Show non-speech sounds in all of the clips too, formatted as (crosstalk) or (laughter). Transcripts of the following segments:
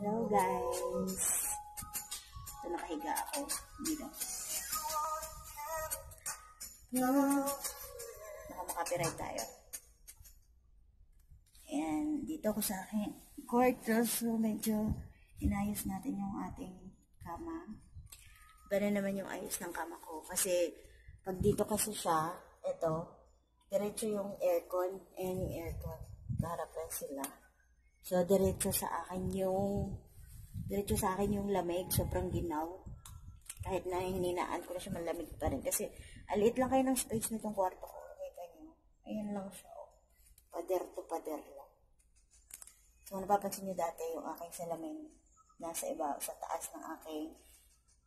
Hello guys. Ito nakahiga ako. Dito. Baka makapiright tayo. And dito ako sa aking quarter. So medyo inayos natin yung ating kama. Ganun naman yung ayos ng kama ko. Kasi pag dito kasi siya, ito, diretso yung aircon. Ayan yung aircon. Harapan sila. So, diretso sa akin yung, diretso sa akin yung lamig, sobrang ginaw. Kahit na hininaan ko na siya malamig pa rin. Kasi, aliit lang kayo ng space nitong kwarto ko. Kita nyo. Ayan lang siya. Oh. Pader to pader lang. So, napapansin nyo dati yung aking salamin nasa iba, sa taas ng aking,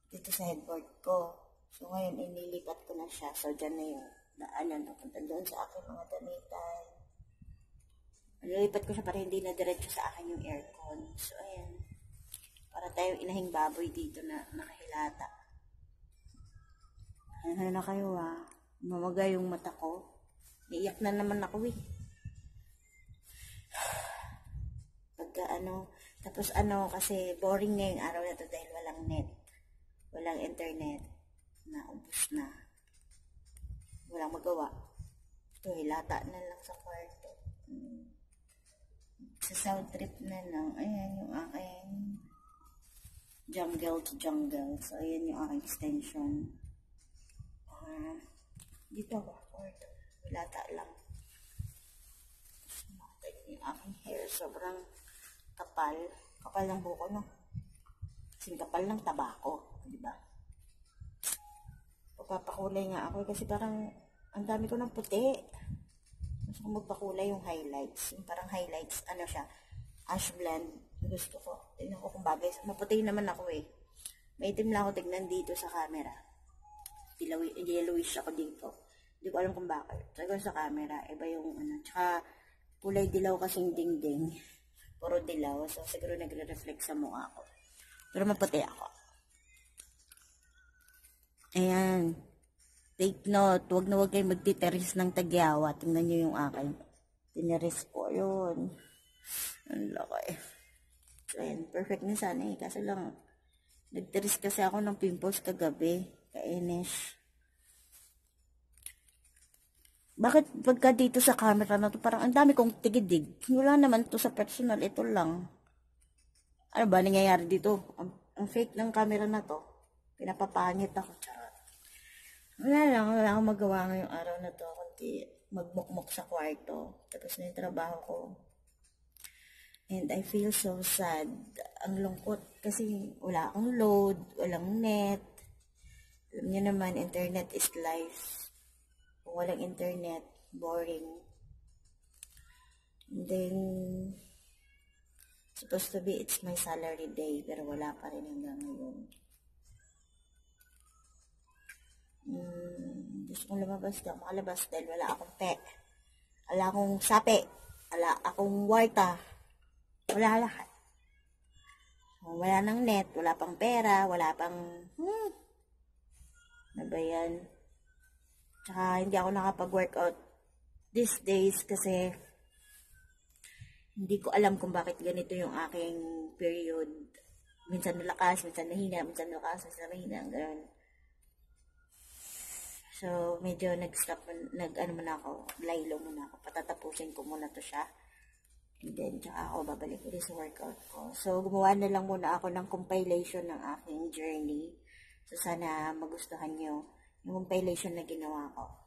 dito sa headboard ko. So, ngayon, inilipat ko na siya. So, dyan na yung daanan papunta doon sa aking mga damitan. Nilipat ko siya para hindi na diretso sa akin yung aircon. So, ayan. Para tayong inahing baboy dito na nakahilata. Ano na kayo ah. Mamaga yung mata ko. Iiyak na naman ako eh. (sighs) Pagka ano, tapos ano, kasi boring na yung araw na to dahil walang net. Walang internet. Naubos na. Walang magawa. Ito, hilata na lang sa kwarto. Hmm sa South Trip na lang. Ayan yung aking jungle to jungle. So, ayan yung aking extension. Uh, dito ako. Lata lang. Yung aking hair. Sobrang kapal. Kapal ng buko, no? Kasing kapal ng tabako. Di ba? Papakulay nga ako kasi parang ang dami ko ng puti. Gusto ko magpakulay yung highlights. Yung parang highlights, ano siya, ash blend. Gusto ko. Tingnan ko kung bagay. Maputi naman ako eh. May itim lang ako tignan dito sa camera. Dilawi, yellowish ako dito. Hindi ko alam kung bakit. Sabi sa camera, iba yung ano. Tsaka, kulay dilaw kasing dingding. Puro dilaw. So, siguro nagre-reflect sa mukha ko. Pero maputi ako. Ayan. Take note, wag na wag kayo magtiteris ng tagyawa. Tingnan nyo yung akin. Tineris ko yun. Ang laki. Ayan, perfect na sana eh. Kaso lang, nagtiris kasi ako ng pimples kagabi. Kainis. Bakit pagka dito sa camera na to, parang ang dami kong tigidig. Wala naman to sa personal, ito lang. Ano ba nangyayari dito? Ang, ang fake ng camera na to, pinapapangit ako. Charot. Wala lang, wala akong magawa ngayong araw na to, kundi magmukmuk sa kwarto. Tapos na yung trabaho ko. And I feel so sad. Ang lungkot kasi wala akong load, walang net. Alam niyo naman, internet is life. Kung walang internet, boring. And then, supposed to be it's my salary day, pero wala pa rin hanggang ngayon. Hmm, gusto kong lumabas daw. Makalabas dahil wala akong pe. Wala akong sape. Wala akong warta. Wala lahat. Wala nang net. Wala pang pera. Wala pang... Hmm. Ano ba yan? Tsaka hindi ako nakapag-workout these days kasi hindi ko alam kung bakit ganito yung aking period. Minsan nalakas, minsan nahina, minsan nalakas, minsan nahina, gano'n. So, medyo nag-stop, nag-ano muna ako, laylo muna ako. Patatapusin ko muna to siya. And then, tsaka ako babalik ulit sa workout ko. So, gumawa na lang muna ako ng compilation ng aking journey. So, sana magustuhan nyo yung compilation na ginawa ko.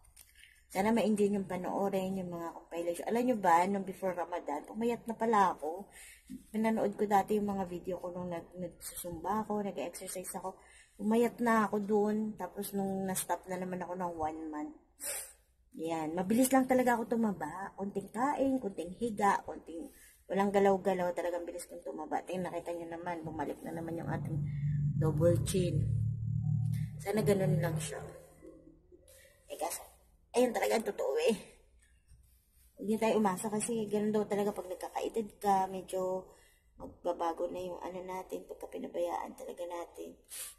Sana ma-enjoy yung panoorin, yung mga compilation. Alam nyo ba, nung before Ramadan, pumayat na pala ako. Pinanood ko dati yung mga video ko nung nag nagsusumba ako, nag-exercise ako umayat na ako doon. Tapos nung na-stop na naman ako ng one month. Yan. Mabilis lang talaga ako tumaba. Kunting kain, kunting higa, kunting walang galaw-galaw. Talagang bilis kong tumaba. Tingnan, nakita nyo naman, bumalik na naman yung ating double chin. Sana ganun lang siya. Eh kasi, ayun talaga totoo eh. Hindi tayo umasa kasi ganun daw talaga pag nagkakaedad ka, medyo magbabago na yung ano natin pagka pinabayaan talaga natin.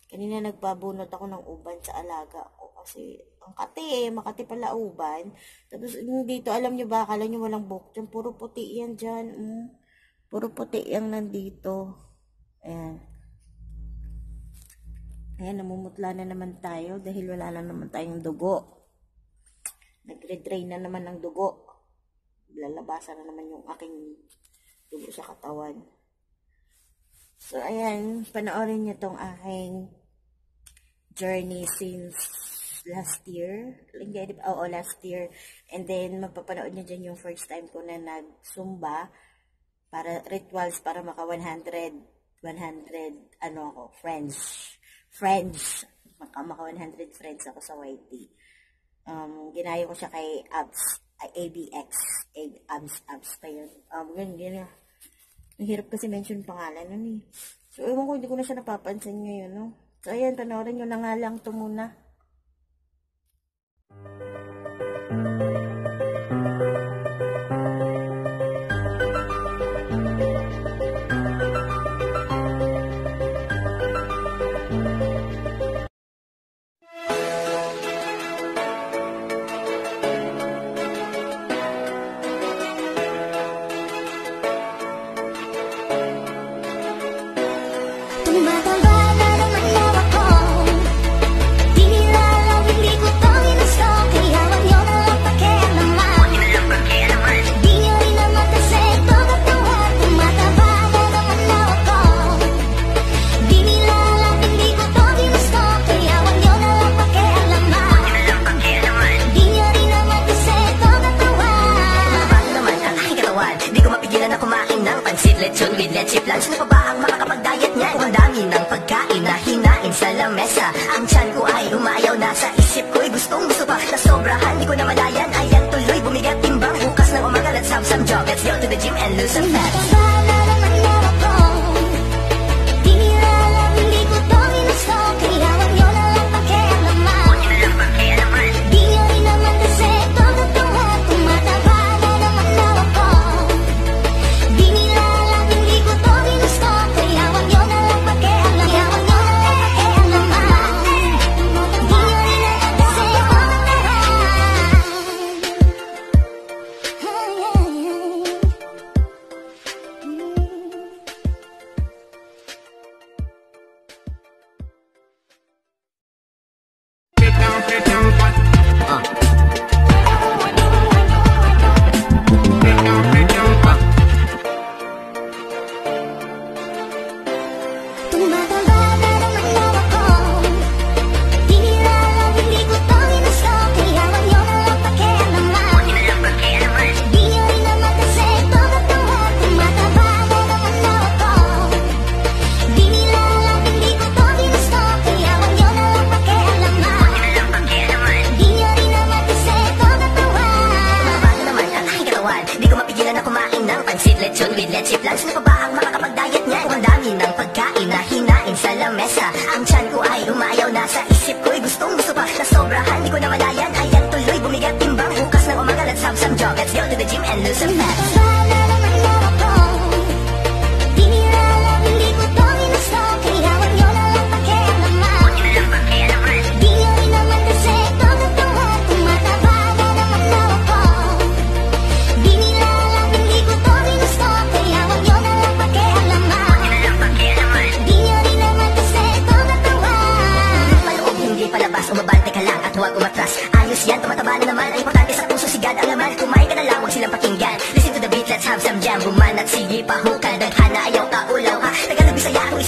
Kanina nagbabunot ako ng uban sa alaga ko kasi ang kati eh, makati pala uban. Tapos yung dito, alam nyo ba, akala nyo walang buhok dyan, puro puti yan dyan. Mm. Puro puti yan nandito. Ayan. Ayan, namumutla na naman tayo dahil wala na naman tayong dugo. Nagre-drain na naman ng dugo. Lalabasan na naman yung aking dugo sa katawan. So, ayan, panoorin niyo tong aking journey since last year. Hindi, oo, last year. And then, mapapanood niyo dyan yung first time ko na nagsumba para rituals para maka 100 100 ano ako friends. Friends. Maka maka 100 friends ako sa YT um ginayo ko siya kay abs ABX abs abs pa yun. Um yun yun. Ang hirap kasi mention pangalan nun eh. So, ewan ko, hindi ko na siya napapansin ngayon, no? So, ayan, panoorin nyo na nga lang to muna. ay umayaw na sa isip ko'y gustong gusto pa na sobrahan. Di ko na malayan ayan tuloy bumigat timbang. Bukas ng umaga let's have some job let's go to the gym and lose some fat.